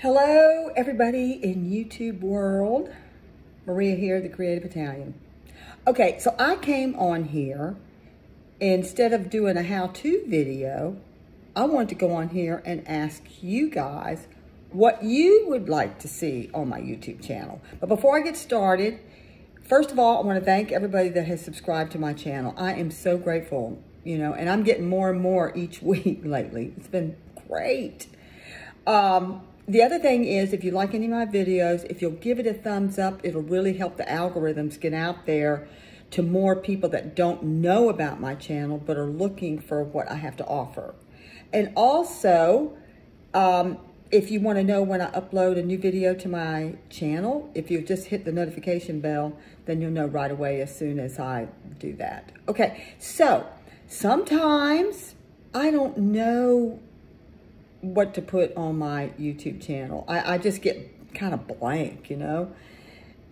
Hello, everybody in YouTube world. Maria here, the Creative Italian. Okay, so I came on here, instead of doing a how-to video, I wanted to go on here and ask you guys what you would like to see on my YouTube channel. But before I get started, first of all, I want to thank everybody that has subscribed to my channel. I am so grateful, you know, and I'm getting more and more each week lately. It's been great. Um, the other thing is, if you like any of my videos, if you'll give it a thumbs up, it'll really help the algorithms get out there to more people that don't know about my channel but are looking for what I have to offer. And also, um, if you want to know when I upload a new video to my channel, if you just hit the notification bell, then you'll know right away as soon as I do that. Okay, so sometimes I don't know what to put on my YouTube channel. I, I just get kind of blank, you know?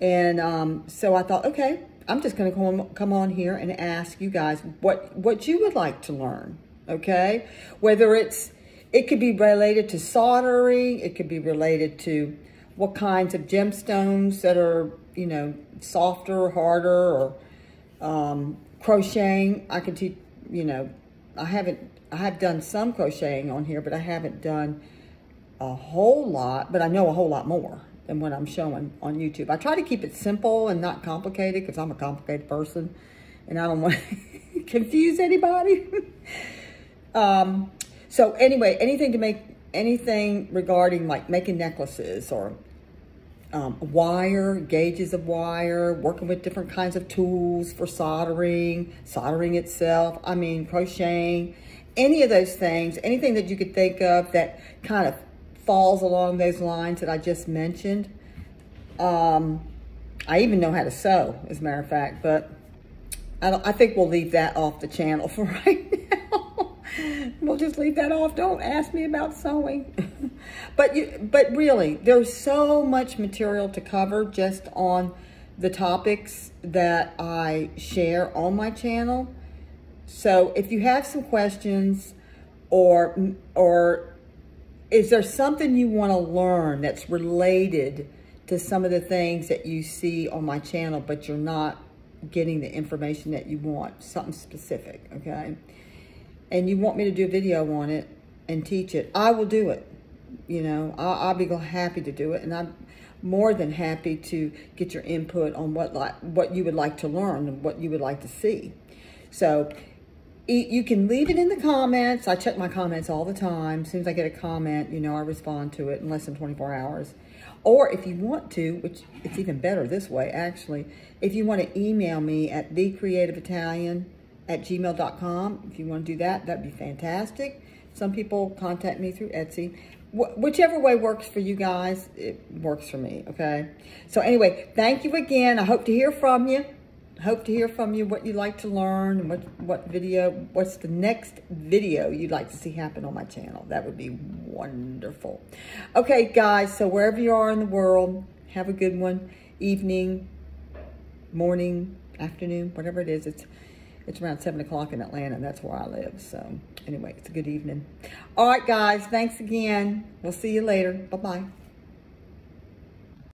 And um, so I thought, okay, I'm just going to come, come on here and ask you guys what, what you would like to learn, okay? Whether it's, it could be related to soldering, it could be related to what kinds of gemstones that are, you know, softer, harder, or um, crocheting. I can teach, you know, I haven't I have done some crocheting on here, but I haven't done a whole lot, but I know a whole lot more than what I'm showing on YouTube. I try to keep it simple and not complicated because I'm a complicated person and I don't want to confuse anybody. um, so anyway, anything to make, anything regarding like making necklaces or um, wire, gauges of wire, working with different kinds of tools for soldering, soldering itself, I mean, crocheting, any of those things, anything that you could think of that kind of falls along those lines that I just mentioned. Um, I even know how to sew, as a matter of fact, but I, I think we'll leave that off the channel for right now. We'll just leave that off. Don't ask me about sewing. but you, but really, there's so much material to cover just on the topics that I share on my channel so if you have some questions or, or is there something you want to learn that's related to some of the things that you see on my channel, but you're not getting the information that you want, something specific, okay? And you want me to do a video on it and teach it, I will do it. You know, I'll, I'll be happy to do it. And I'm more than happy to get your input on what, like, what you would like to learn and what you would like to see. So you can leave it in the comments. I check my comments all the time. As soon as I get a comment, you know, I respond to it in less than 24 hours. Or if you want to, which it's even better this way, actually, if you want to email me at thecreativeitalian at gmail.com, if you want to do that, that'd be fantastic. Some people contact me through Etsy. Wh whichever way works for you guys, it works for me, okay? So anyway, thank you again. I hope to hear from you hope to hear from you what you'd like to learn and what, what video, what's the next video you'd like to see happen on my channel. That would be wonderful. Okay, guys, so wherever you are in the world, have a good one. Evening, morning, afternoon, whatever it is. It's, it's around 7 o'clock in Atlanta. And that's where I live. So anyway, it's a good evening. All right, guys, thanks again. We'll see you later. Bye-bye.